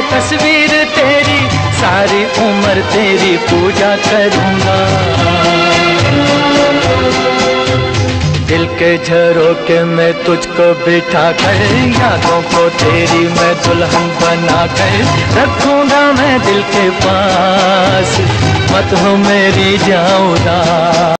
तस्वीर तेरी, सारी उम्र तेरी पूजा करूँगा। दिल के झरोके में तुझको बिठा कर, यादों को तेरी मैं दुल्हन बना कर रखूँगा मैं दिल के पास। मत हो मेरी जाऊदा।